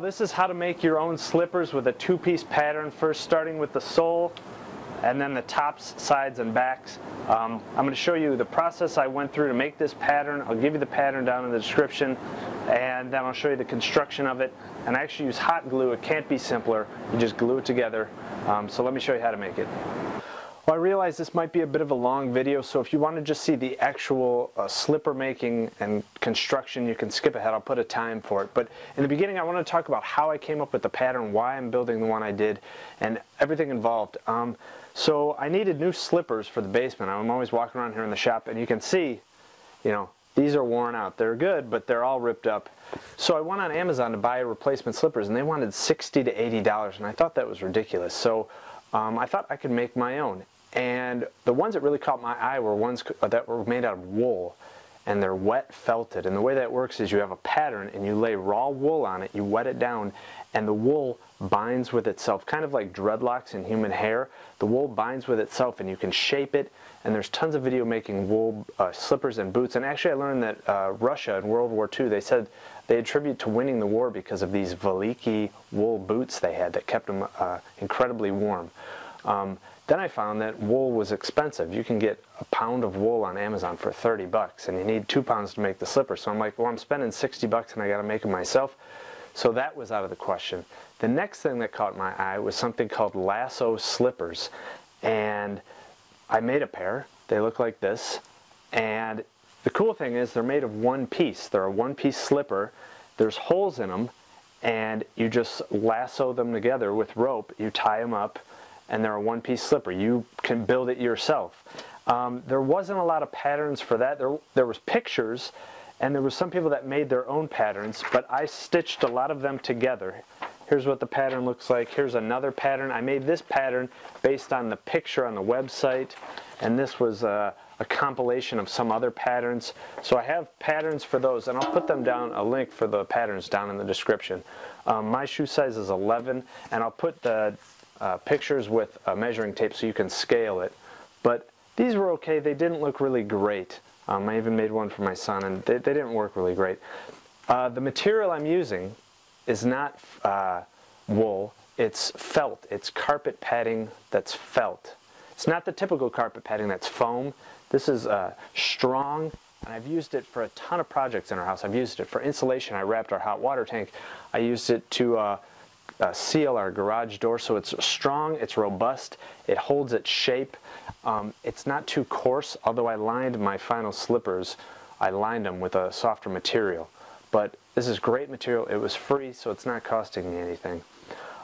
This is how to make your own slippers with a two-piece pattern, first starting with the sole and then the tops, sides, and backs. Um, I'm going to show you the process I went through to make this pattern. I'll give you the pattern down in the description and then I'll show you the construction of it. And I actually use hot glue. It can't be simpler. You just glue it together. Um, so let me show you how to make it. Well, I realize this might be a bit of a long video, so if you want to just see the actual uh, slipper making and construction, you can skip ahead. I'll put a time for it. But in the beginning, I want to talk about how I came up with the pattern, why I'm building the one I did, and everything involved. Um, so I needed new slippers for the basement. I'm always walking around here in the shop, and you can see, you know, these are worn out. They're good, but they're all ripped up. So I went on Amazon to buy replacement slippers, and they wanted 60 to $80, and I thought that was ridiculous. So um, I thought I could make my own. And the ones that really caught my eye were ones that were made out of wool and they're wet felted. And the way that works is you have a pattern and you lay raw wool on it, you wet it down, and the wool binds with itself, kind of like dreadlocks in human hair. The wool binds with itself and you can shape it. And there's tons of video making wool uh, slippers and boots. And actually, I learned that uh, Russia in World War II, they said they attribute to winning the war because of these Veliki wool boots they had that kept them uh, incredibly warm. Um, then I found that wool was expensive. You can get a pound of wool on Amazon for 30 bucks and you need two pounds to make the slipper. So I'm like, well, I'm spending 60 bucks and I got to make them myself. So that was out of the question. The next thing that caught my eye was something called lasso slippers. And I made a pair. They look like this. And the cool thing is they're made of one piece. They're a one piece slipper. There's holes in them and you just lasso them together with rope. You tie them up and they're a one-piece slipper. You can build it yourself. Um, there wasn't a lot of patterns for that. There, there was pictures, and there was some people that made their own patterns, but I stitched a lot of them together. Here's what the pattern looks like. Here's another pattern. I made this pattern based on the picture on the website, and this was a, a compilation of some other patterns. So I have patterns for those, and I'll put them down, a link for the patterns down in the description. Um, my shoe size is 11, and I'll put the uh, pictures with a measuring tape so you can scale it. But these were okay. They didn't look really great. Um, I even made one for my son and they, they didn't work really great. Uh, the material I'm using is not uh, wool. It's felt. It's carpet padding that's felt. It's not the typical carpet padding that's foam. This is uh, strong and I've used it for a ton of projects in our house. I've used it for insulation. I wrapped our hot water tank. I used it to uh, seal our garage door so it's strong, it's robust, it holds its shape. Um, it's not too coarse, although I lined my final slippers, I lined them with a softer material. But this is great material, it was free so it's not costing me anything.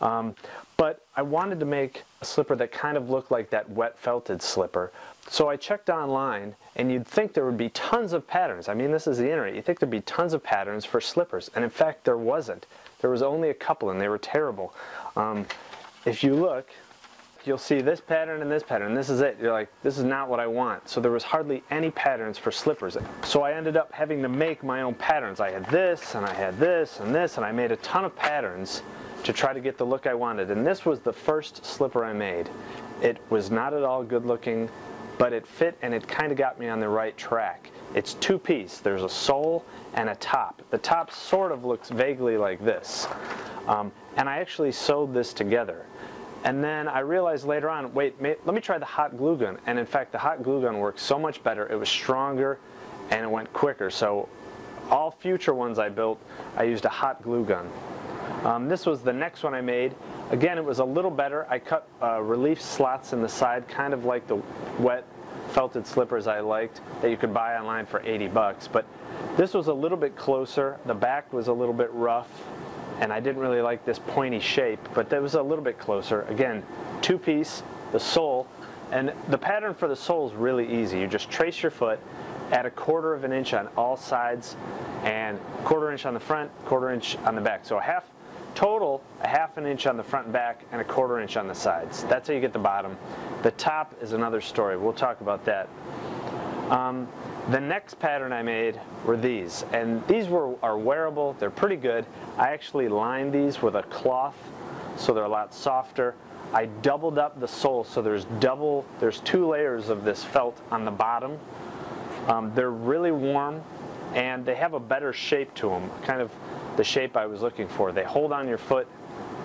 Um, but I wanted to make a slipper that kind of looked like that wet felted slipper. So I checked online and you'd think there would be tons of patterns. I mean, this is the internet. You'd think there'd be tons of patterns for slippers. And in fact, there wasn't. There was only a couple and they were terrible. Um, if you look, you'll see this pattern and this pattern. This is it. You're like, this is not what I want. So there was hardly any patterns for slippers. So I ended up having to make my own patterns. I had this and I had this and this and I made a ton of patterns to try to get the look I wanted. And this was the first slipper I made. It was not at all good looking, but it fit and it kind of got me on the right track. It's two piece. There's a sole and a top. The top sort of looks vaguely like this. Um, and I actually sewed this together. And then I realized later on, wait, may, let me try the hot glue gun. And in fact, the hot glue gun worked so much better. It was stronger and it went quicker. So all future ones I built, I used a hot glue gun. Um, this was the next one I made. Again, it was a little better. I cut uh, relief slots in the side, kind of like the wet felted slippers I liked that you could buy online for 80 bucks. But this was a little bit closer. The back was a little bit rough and I didn't really like this pointy shape, but that was a little bit closer. Again, two piece, the sole, and the pattern for the sole is really easy. You just trace your foot, add a quarter of an inch on all sides, and quarter inch on the front, quarter inch on the back. So a half, total, a half an inch on the front and back, and a quarter inch on the sides. That's how you get the bottom. The top is another story. We'll talk about that. Um, the next pattern I made were these, and these were are wearable. They're pretty good. I actually lined these with a cloth, so they're a lot softer. I doubled up the sole, so there's double, there's two layers of this felt on the bottom. Um, they're really warm, and they have a better shape to them, kind of the shape I was looking for. They hold on your foot.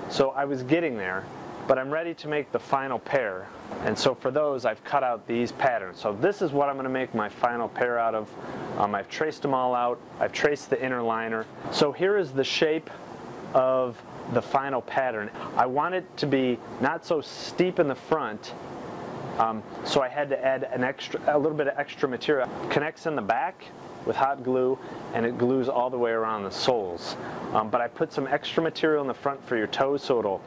So I was getting there, but I'm ready to make the final pair. And so for those, I've cut out these patterns. So this is what I'm going to make my final pair out of. Um, I've traced them all out. I've traced the inner liner. So here is the shape of the final pattern. I want it to be not so steep in the front, um, so I had to add an extra, a little bit of extra material. Connects in the back with hot glue, and it glues all the way around the soles. Um, but I put some extra material in the front for your toes, so it'll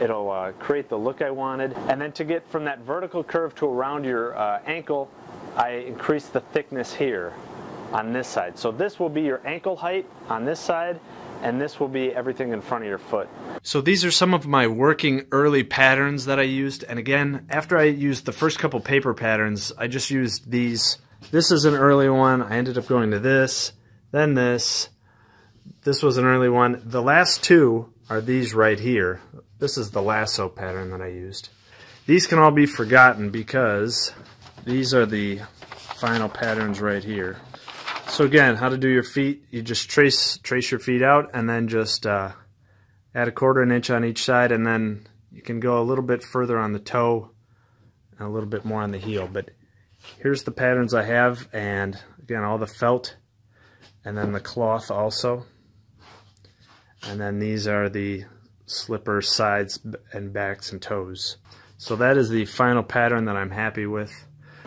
it'll uh, create the look I wanted. And then to get from that vertical curve to around your uh, ankle, I increased the thickness here on this side. So this will be your ankle height on this side, and this will be everything in front of your foot. So these are some of my working early patterns that I used. And again, after I used the first couple paper patterns, I just used these. This is an early one. I ended up going to this, then this. This was an early one. The last two are these right here. This is the lasso pattern that I used. These can all be forgotten because these are the final patterns right here. So again, how to do your feet, you just trace trace your feet out and then just uh, add a quarter an inch on each side and then you can go a little bit further on the toe and a little bit more on the heel. But here's the patterns I have and again all the felt and then the cloth also. And then these are the slipper sides and backs and toes. So that is the final pattern that I'm happy with.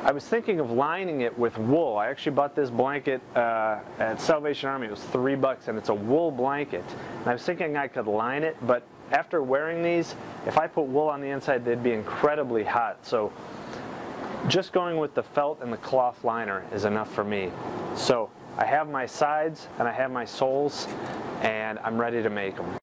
I was thinking of lining it with wool. I actually bought this blanket uh, at Salvation Army. It was three bucks, and it's a wool blanket. And I was thinking I could line it, but after wearing these, if I put wool on the inside, they'd be incredibly hot. So just going with the felt and the cloth liner is enough for me. So I have my sides and I have my soles, and I'm ready to make them.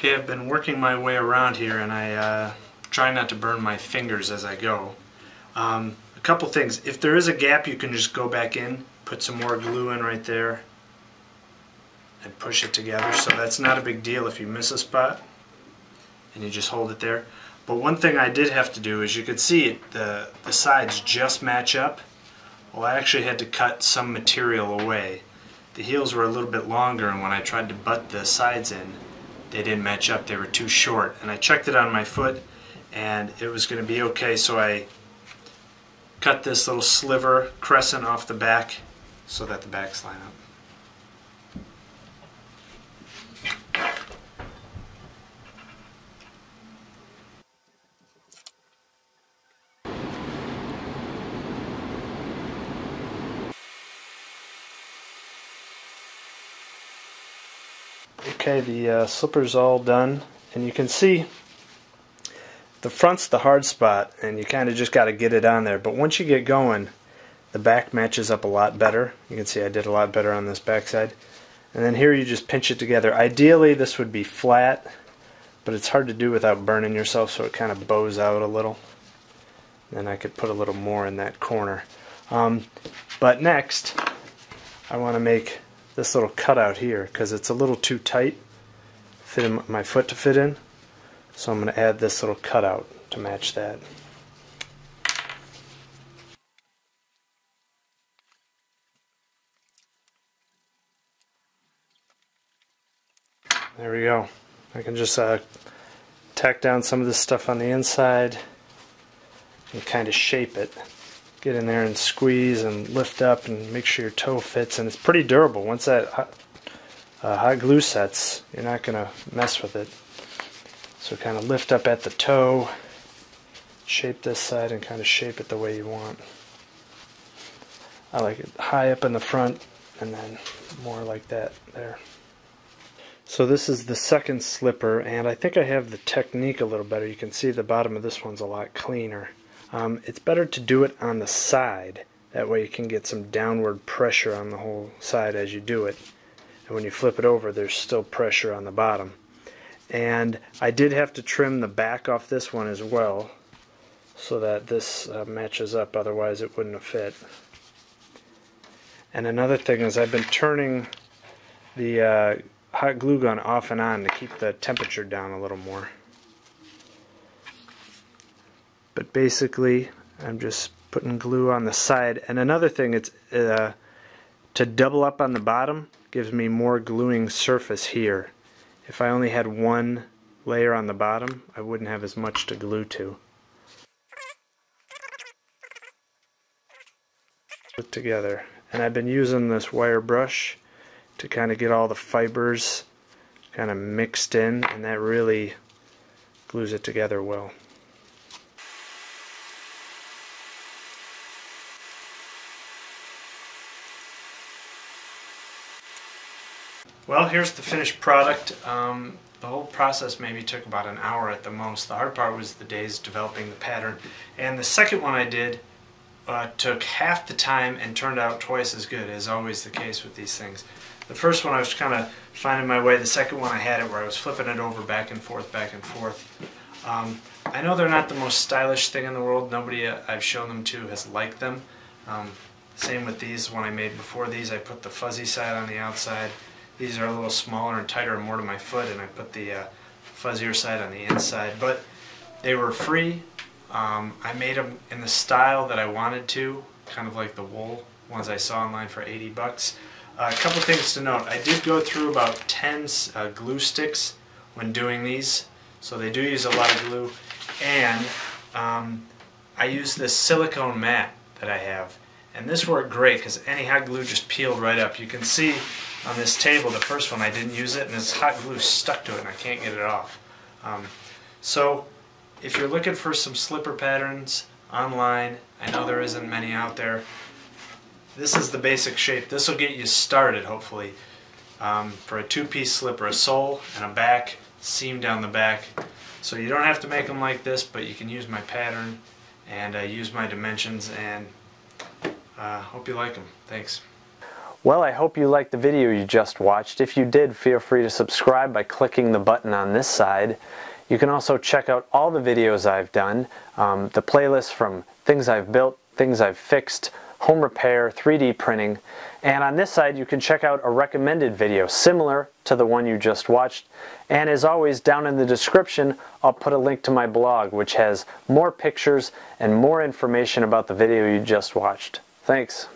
Okay, I've been working my way around here and I uh, try not to burn my fingers as I go. Um, a couple things. If there is a gap, you can just go back in, put some more glue in right there. and push it together. So that's not a big deal if you miss a spot and you just hold it there. But one thing I did have to do is you could see it, the, the sides just match up. Well, I actually had to cut some material away. The heels were a little bit longer and when I tried to butt the sides in, they didn't match up. They were too short. And I checked it on my foot and it was going to be okay. So I cut this little sliver crescent off the back so that the backs line up. Okay, the uh, slipper's all done, and you can see the front's the hard spot, and you kind of just got to get it on there. But once you get going, the back matches up a lot better. You can see I did a lot better on this backside. And then here you just pinch it together. Ideally, this would be flat, but it's hard to do without burning yourself, so it kind of bows out a little. Then I could put a little more in that corner. Um, but next, I want to make this little cutout here because it's a little too tight fit my foot to fit in. So I'm going to add this little cutout to match that. There we go. I can just uh, tack down some of this stuff on the inside and kind of shape it. Get in there and squeeze and lift up and make sure your toe fits. And it's pretty durable. Once that hot, uh, hot glue sets, you're not going to mess with it. So kind of lift up at the toe, shape this side and kind of shape it the way you want. I like it high up in the front and then more like that there. So this is the second slipper and I think I have the technique a little better. You can see the bottom of this one's a lot cleaner. Um, it's better to do it on the side. That way you can get some downward pressure on the whole side as you do it. And when you flip it over, there's still pressure on the bottom. And I did have to trim the back off this one as well so that this uh, matches up, otherwise it wouldn't have fit. And another thing is I've been turning the uh, hot glue gun off and on to keep the temperature down a little more. But basically, I'm just putting glue on the side. And another thing, it's uh, to double up on the bottom gives me more gluing surface here. If I only had one layer on the bottom, I wouldn't have as much to glue to. Put together. And I've been using this wire brush to kind of get all the fibers kind of mixed in and that really glues it together well. Well, here's the finished product. Um, the whole process maybe took about an hour at the most. The hard part was the days developing the pattern. And the second one I did uh, took half the time and turned out twice as good, as always the case with these things. The first one I was kind of finding my way. The second one I had it where I was flipping it over back and forth, back and forth. Um, I know they're not the most stylish thing in the world. Nobody uh, I've shown them to has liked them. Um, same with these. When I made before these, I put the fuzzy side on the outside these are a little smaller and tighter and more to my foot, and I put the uh, fuzzier side on the inside. But they were free. Um, I made them in the style that I wanted to, kind of like the wool ones I saw online for 80 bucks. Uh, a couple things to note. I did go through about 10 uh, glue sticks when doing these, so they do use a lot of glue. And um, I used this silicone mat that I have. And this worked great because any hot glue just peeled right up. You can see on this table, the first one I didn't use it and this hot glue stuck to it and I can't get it off. Um, so if you're looking for some slipper patterns online, I know there isn't many out there, this is the basic shape. This will get you started hopefully um, for a two-piece slipper, a sole and a back, seam down the back. So you don't have to make them like this, but you can use my pattern and uh, use my dimensions and uh, hope you like them. Thanks. Well, I hope you liked the video you just watched. If you did, feel free to subscribe by clicking the button on this side. You can also check out all the videos I've done, um, the playlist from things I've built, things I've fixed, home repair, 3D printing. And on this side, you can check out a recommended video similar to the one you just watched. And as always, down in the description, I'll put a link to my blog, which has more pictures and more information about the video you just watched. Thanks.